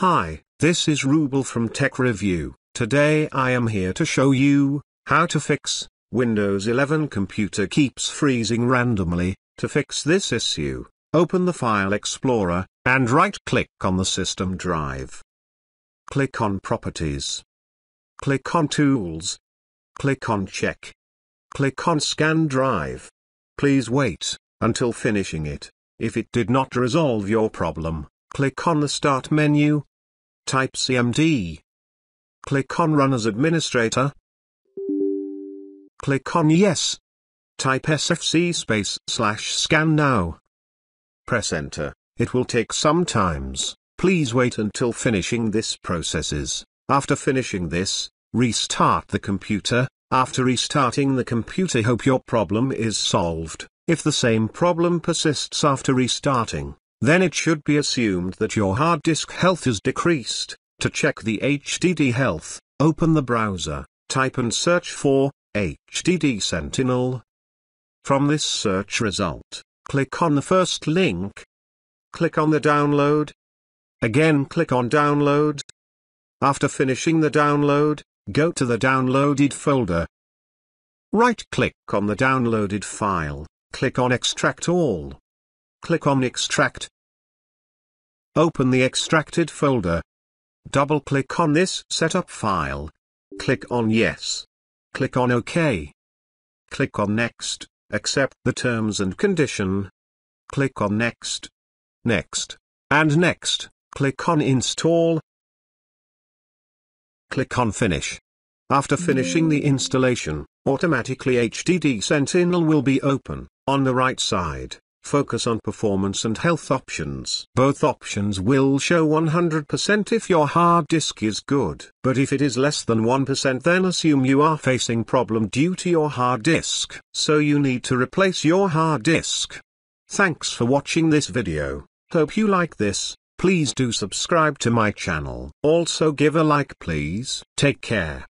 Hi, this is Rubel from Tech Review. Today I am here to show you how to fix Windows 11 computer keeps freezing randomly. To fix this issue, open the File Explorer and right-click on the system drive. Click on Properties. Click on Tools. Click on Check. Click on Scan Drive. Please wait until finishing it. If it did not resolve your problem, click on the Start menu Type CMD. Click on Run as Administrator. Click on Yes. Type SFC space slash scan now. Press Enter. It will take some times. Please wait until finishing this processes. After finishing this, restart the computer. After restarting the computer hope your problem is solved. If the same problem persists after restarting, then it should be assumed that your hard disk health is decreased. To check the HDD health, open the browser, type and search for HDD Sentinel. From this search result, click on the first link. Click on the download. Again click on download. After finishing the download, go to the downloaded folder. Right-click on the downloaded file, click on Extract All. Click on Extract. Open the extracted folder. Double-click on this setup file. Click on Yes. Click on OK. Click on Next, accept the terms and condition. Click on Next. Next. And Next, click on Install. Click on Finish. After finishing the installation, automatically HDD Sentinel will be open, on the right side. Focus on performance and health options. Both options will show 100% if your hard disk is good. But if it is less than 1% then assume you are facing problem due to your hard disk. So you need to replace your hard disk. Thanks for watching this video. Hope you like this. Please do subscribe to my channel. Also give a like please. Take care.